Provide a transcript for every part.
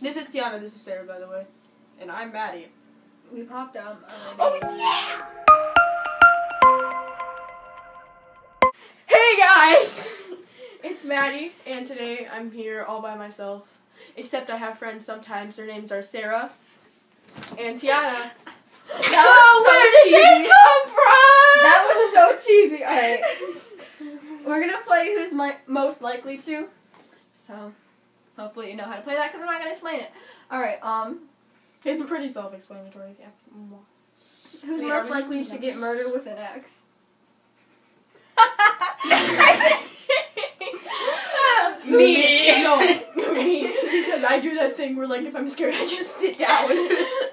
This is Te'Ana. This is Sara, by the way, and I'm Maddie. We popped um. Oh yeah! Hey guys, it's Maddie, and today I'm here all by myself. Except I have friends sometimes. Their names are Sara and Te'Ana. That oh, so where did they come from? That was so cheesy. All right, we're gonna play who's my most likely to. So, hopefully you know how to play that because we're not gonna explain it. All right. Um, It's pretty self-explanatory. Yeah. who's Wait, most likely to get murdered with an axe? Me. No, me. Because I do that thing where, like, if I'm scared, I just sit down.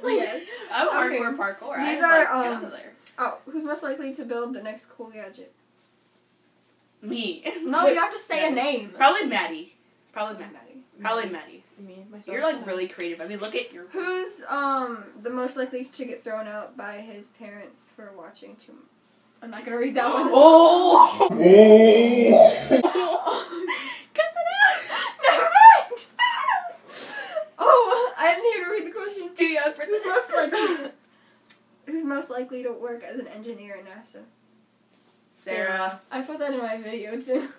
Yes. I'm Okay. hardcore parkour. These I'm are, like, get um, out there. Oh, who's most likely to build the next cool gadget? Me. No, you have to say a name. Probably Maddie. Probably Maddie. Maddie. Probably Maddie. me, myself. You're like really creative. I mean, look at your. Who's um the most likely to get thrown out by his parents for watching too? much? I'm not gonna read that one. Oh! Cut that out. Never mind. oh, I didn't even read the question. Too young for this. Who's this. most likely? Who's most likely to work as an engineer at NASA? Sara. I put that in my video too.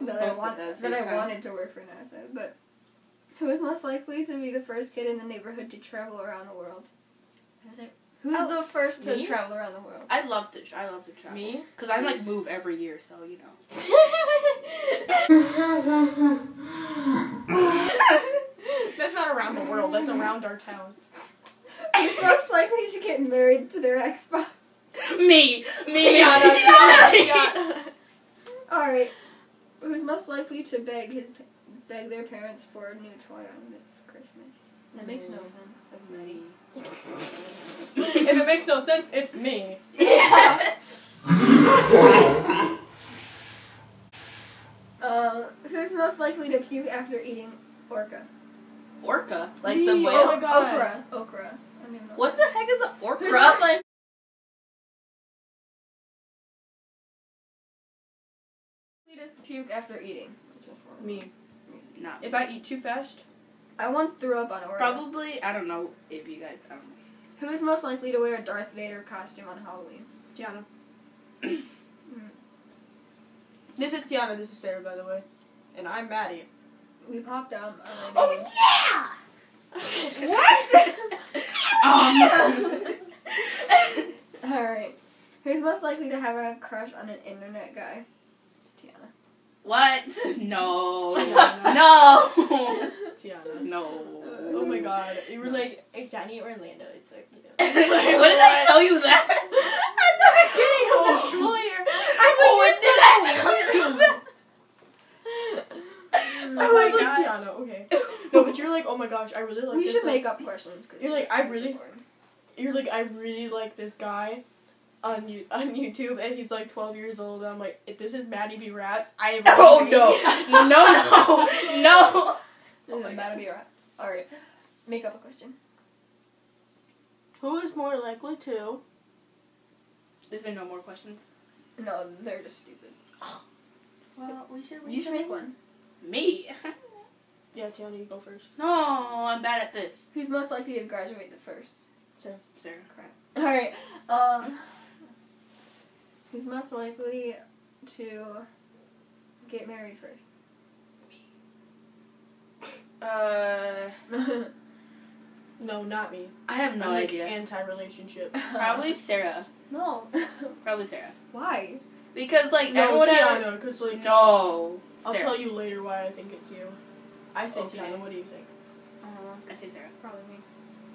That I, want, that that I times. wanted to work for NASA, but who is most likely to be the first kid in the neighborhood to travel around the world? Is it? Who's Oh, the first to me? travel around the world? I love to. I love to travel. Me? Cause I like move every year, so you know. That's not around the world. That's around our town. Who's most likely to get married to their ex spouse? Me. Me. Te'Ana, Te'Ana, Te'Ana. All right. Who's most likely to beg his beg their parents for a new toy on this Christmas? That makes no sense. That's me. Me. if it makes no sense, it's me. Yeah. Um, who's most likely to puke after eating orca? Orca, like Me. the Oh whale. my God. Okra. Okra. I don't even know. What the heck is an orca? Who's most puke after eating? Me. Not. If I eat too fast, I once threw up on Oreos. Probably. I don't know if you guys. I don't know. Who is most likely to wear a Darth Vader costume on Halloween? Te'Ana. this is Te'Ana. This is Sara, by the way, and I'm Maddie. We popped um. Oh yeah. What? um. All right. Who's most likely to have a crush on an internet guy? Te'Ana. What? No. Te'Ana. No. Te'Ana. No. Oh my God! You were like if Johnny Orlando. It's like you know. what did I tell you that? At the beginning of the school year. Oh, when did I tell you that? Oh my my God. god. Te'Ana. Okay. No, but you're like, oh my gosh, I really like. we this, should like- make up questions. You're like, I really- boring. You're like, I really like this guy. On, you, on YouTube and he's like 12 years old and I'm like if this is Maddie B Rats I am Oh leaving. no. No no no. Oh my that'll be alright. Make up a question. Who is more likely to Is there no more questions? No, they're just stupid. Well, we should. You should make one. Me? Yeah Te'Ana you go first No, I'm bad at this. Who's most likely to graduate the first? Sara. Crap. All right. Um. Who's most likely to get married first? Uh, No not me I have no I'm like idea. anti-relationship Probably Sara. no. Probably Sara. Why? Because like No everyone. Te'Ana because like No. I'll Sara. tell you later why I think it's you I say Okay. Te'Ana what do you think Uh, I say Sara. Probably me.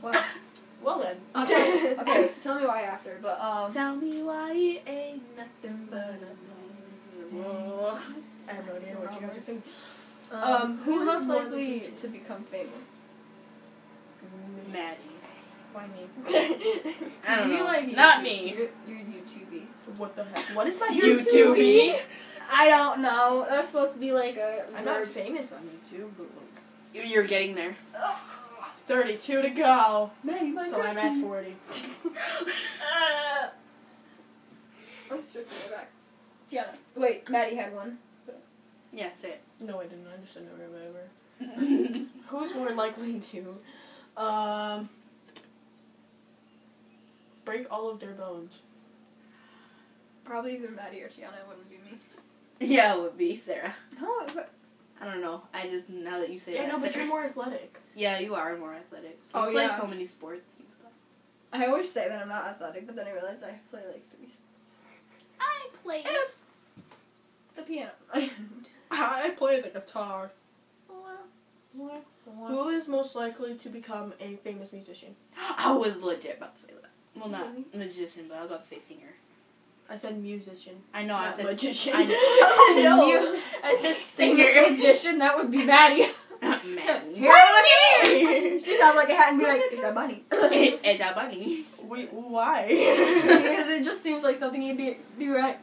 Well. Well then Okay. okay. Tell me why after. But um. Tell me why it ain't nothing but a mistake. I have no idea what you guys are saying Um, Um, who's most likely likely to become famous? Maddie. Why me? I don't you know. Like Not me. You're, you're YouTubey. what the heck? What is my YouTubey? YouTubey? I don't know. That's supposed to be like a. I'm not famous on YouTube, but look. You- You're getting there. 32 to go. Maddie, my So I'm at 40. Let's strip it back. Te'Ana. Wait, Maddie had one. Yeah, say it. No, I didn't. I just didn't remember. who's more likely to um break all of their bones? Probably either Maddie or Te'Ana. It wouldn't be me. Yeah, it would be Sara. No, but I don't know. I just now that you say Yeah, that. no, but Sara- you're more athletic. Yeah, you are more athletic. You Oh, play yeah. so many sports and stuff. I always say that I'm not athletic, but then I realize I play like three. Sports. I play. Oops. The piano. I play the guitar. Who is most likely to become a famous musician? I was legit about to say that. Well, not Really? magician, but I was about to say singer. I said musician. I know. I said magician. I know. no, You- I said Famous singer. magician, that would be Maddie. Man, Here, look at me. She'd have like a hat and be like, "Is that bunny?" it's a bunny. Wait, why? because it just seems like something you'd be do right.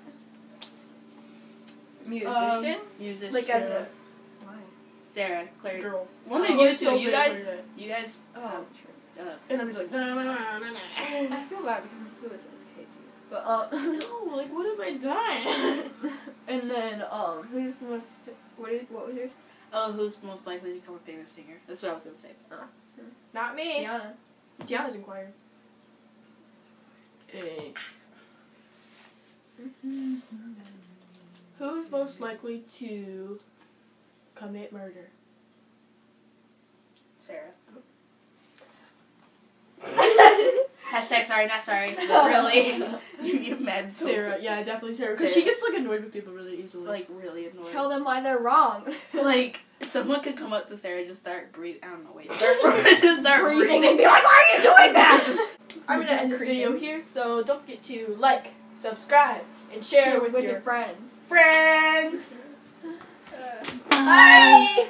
Musician, Musician. like as a Sara. why? Sara, Claire. Girl. One of Oh, you two. so you guys. You guys. Oh, true. Uh, And I'm just like, nah, nah, nah, nah, nah. I feel bad because Miss Lewis is Katie, but uh, no, like, what have I done? and then um, who's the most? What is what was yours? oh, who's most likely to become a famous singer? That's what I was gonna say. Not me. Gianna. Gianna's inquired. Eh. Who's most likely to commit murder? Sara. Hashtag sorry, not sorry. really. you get mad Sara, yeah, definitely Sara. Because she gets like annoyed with people really easily. like really annoyed. Tell them why they're wrong. like someone could come up to Sara and just start breathing. I don't know. Wait, start, just start breathing breathing. and be like, "Why are you doing that?" I'm gonna end this video here, so don't forget to like, subscribe, and share with, with your your friends. friends. Bye.